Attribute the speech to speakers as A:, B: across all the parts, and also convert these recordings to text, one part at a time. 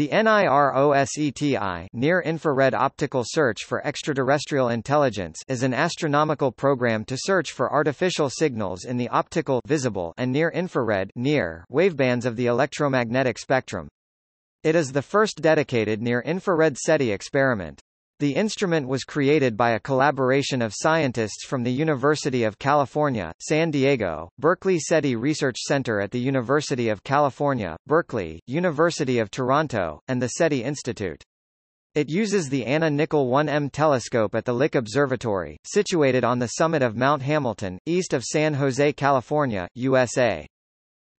A: The NIROSETI Near Infrared Optical Search for Extraterrestrial Intelligence is an astronomical program to search for artificial signals in the optical visible and near-infrared near wavebands of the electromagnetic spectrum. It is the first dedicated near-infrared SETI experiment. The instrument was created by a collaboration of scientists from the University of California, San Diego, Berkeley SETI Research Center at the University of California, Berkeley, University of Toronto, and the SETI Institute. It uses the Anna Nickel 1M telescope at the Lick Observatory, situated on the summit of Mount Hamilton, east of San Jose, California, USA.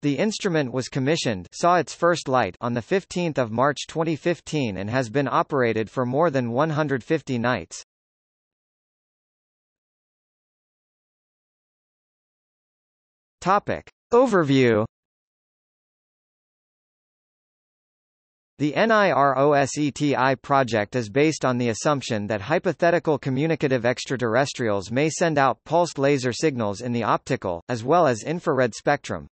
A: The instrument was commissioned saw its first light on 15 March 2015 and has been operated for more than 150 nights. Topic. Overview The NIROSETI project is based on the assumption that hypothetical communicative extraterrestrials may send out pulsed laser signals in the optical, as well as infrared spectrum.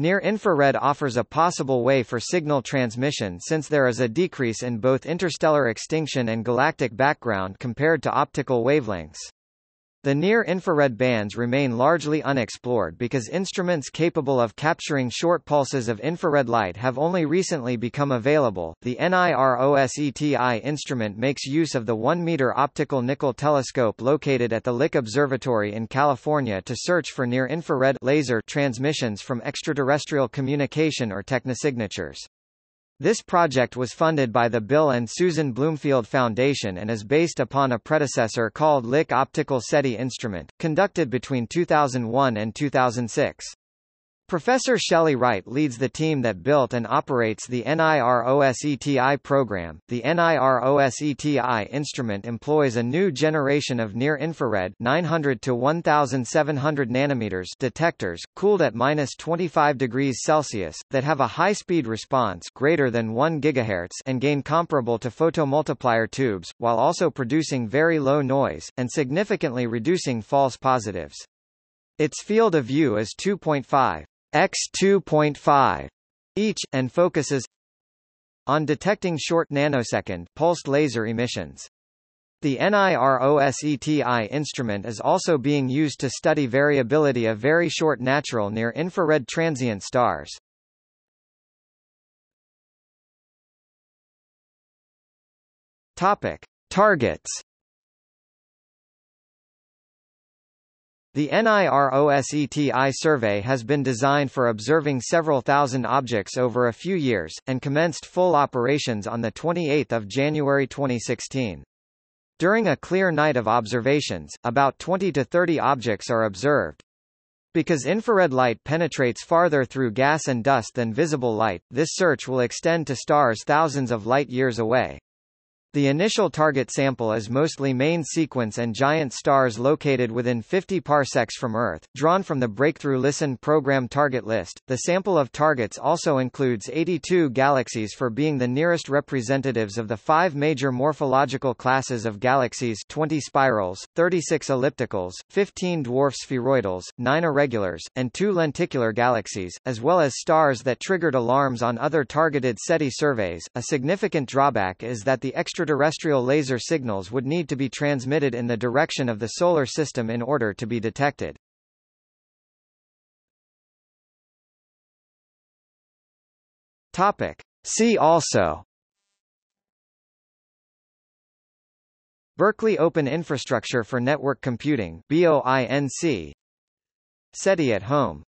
A: Near-infrared offers a possible way for signal transmission since there is a decrease in both interstellar extinction and galactic background compared to optical wavelengths. The near-infrared bands remain largely unexplored because instruments capable of capturing short pulses of infrared light have only recently become available. The NIROSETI instrument makes use of the 1-meter optical nickel telescope located at the Lick Observatory in California to search for near-infrared laser transmissions from extraterrestrial communication or technosignatures. This project was funded by the Bill and Susan Bloomfield Foundation and is based upon a predecessor called Lick Optical SETI instrument, conducted between 2001 and 2006. Professor Shelley Wright leads the team that built and operates the NIROSETI program. The NIROSETI instrument employs a new generation of near-infrared 900 to 1700 nanometers detectors, cooled at minus 25 degrees Celsius, that have a high-speed response greater than 1 GHz and gain comparable to photomultiplier tubes, while also producing very low noise, and significantly reducing false positives. Its field of view is 2.5 x 2.5 each, and focuses on detecting short nanosecond pulsed laser emissions. The NIROSETI instrument is also being used to study variability of very short natural near-infrared transient stars. Topic: Targets The NIROSETI survey has been designed for observing several thousand objects over a few years, and commenced full operations on 28 January 2016. During a clear night of observations, about 20 to 30 objects are observed. Because infrared light penetrates farther through gas and dust than visible light, this search will extend to stars thousands of light-years away. The initial target sample is mostly main sequence and giant stars located within 50 parsecs from Earth, drawn from the Breakthrough Listen program target list. The sample of targets also includes 82 galaxies for being the nearest representatives of the five major morphological classes of galaxies 20 spirals, 36 ellipticals, 15 dwarf spheroidals, 9 irregulars, and 2 lenticular galaxies, as well as stars that triggered alarms on other targeted SETI surveys. A significant drawback is that the extra extraterrestrial laser signals would need to be transmitted in the direction of the Solar System in order to be detected. Topic. See also Berkeley Open Infrastructure for Network Computing BOINC SETI at Home